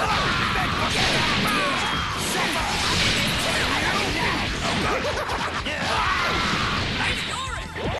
Ah!